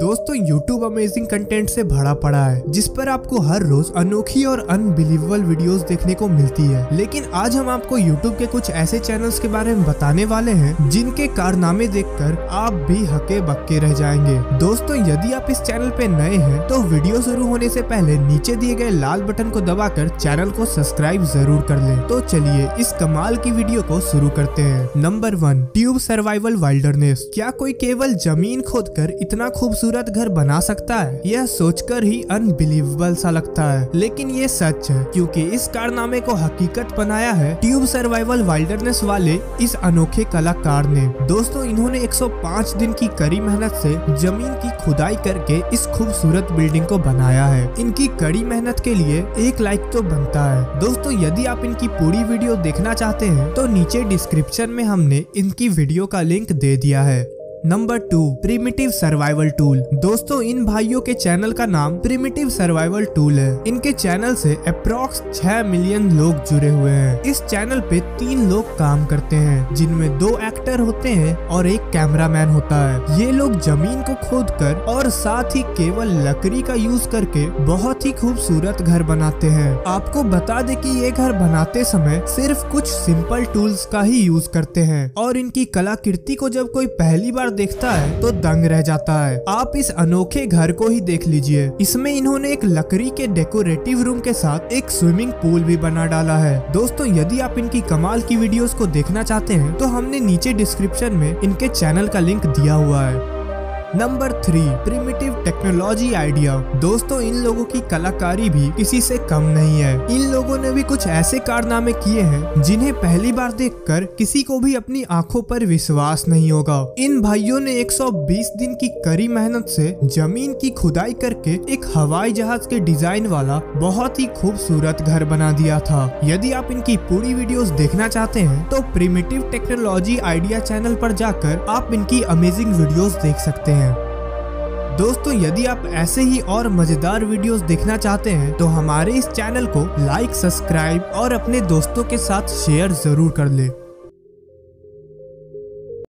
दोस्तों, YouTube amazing content से भरा पड़ा है, जिस पर आपको हर रोज अनोखी और अनबिलीवेबल वीडियोस देखने को मिलती है। लेकिन आज हम आपको YouTube के कुछ ऐसे चैनल्स के बारे में बताने वाले हैं, जिनके कारनामे देखकर आप भी हके बक्के रह जाएँगे। दोस्तों, यदि आप इस चैनल पे नए हैं तो वीडियो शुरू होने से पहले नीचे दिए गए लाल बटन को दबाकर चैनल को सब्सक्राइब ज़रूर कर ले। तो चलिए इस कमाल की वीडियो को शुरू करते हैं। Number one tube survival wilderness क्या कोई केवल ज़मीन खोदकर इतना खूबसूरत घर बना सकता है? यह सोचकर ही अनबिलीवेबल सा लगता है। लेकिन ये सच है, क्योंकि इस कारनामे को हकीकत बनाया है ट्यूब सर्वाइवल वाइल्डरनेस वाले इस अनोखे कलाकार ने। दोस्तों, इन्होंने 105 दिन की कड़ी मेहनत से ज़मीन की खुदाई करके इस खूबसूरत बिल्डिंग को बनाया है। इनकी कड़ी मेहनत के लिए एक लाइक तो बनता है। दोस्तों, यदि आप इनकी पूरी वीडियो देखना चाहते हैं तो नीचे डिस्क्रिप्शन में हमने इनकी वीडियो का लिंक दे दिया है। Number two primitive survival tool दोस्तों, इन भाइयों के चैनल का नाम प्रिमिटिव सर्वाइवल टूल है। इनके चैनल से अप्रोक्स 6 मिलियन लोग जुड़े हुए हैं। इस चैनल पे तीन लोग काम करते हैं, जिनमें दो एक्टर होते हैं और एक कैमरामैन होता है। ये लोग ज़मीन को खोद कर और साथ ही केवल लकड़ी का यूज़ करके बहुत ही खूबसूरत घर बनाते हैं। आपको बता दे की ये घर बनाते समय सिर्फ़ कुछ सिंपल टूल्स का ही यूज़ करते हैं। और इनकी कलाकृति को जब कोई पहली बार देखता है तो दंग रह जाता है। आप इस अनोखे घर को ही देख लीजिए। इसमें इन्होंने एक लकड़ी के डेकोरेटिव रूम के साथ एक स्विमिंग पूल भी बना डाला है। दोस्तों, यदि आप इनकी कमाल की वीडियोस को देखना चाहते हैं तो हमने नीचे डिस्क्रिप्शन में इनके चैनल का लिंक दिया हुआ है। Number three primitive technology idea दोस्तों, इन लोगों की कलाकारी भी किसी से कम नहीं है। इन लोगों ने भी कुछ ऐसे कारनामे किए हैं, जिन्हें पहली बार देखकर किसी को भी अपनी आँखों पर विश्वास नहीं होगा। इन भाइयों ने 120 दिन की कड़ी मेहनत से ज़मीन की खुदाई करके एक हवाई जहाज़ के डिज़ाइन वाला बहुत ही खूबसूरत घर बना दिया था। यदि आप इनकी पूरी वीडियोस देखना चाहते हैं तो प्रिमिटिव टेक्नोलॉजी आइडिया चैनल पर जाकर आप इनकी अमेजिंग वीडियोस देख सकते हैं। दोस्तों, यदि आप ऐसे ही और मज़ेदार वीडियोस देखना चाहते हैं तो हमारे इस चैनल को लाइक सब्सक्राइब और अपने दोस्तों के साथ शेयर ज़रूर कर ले।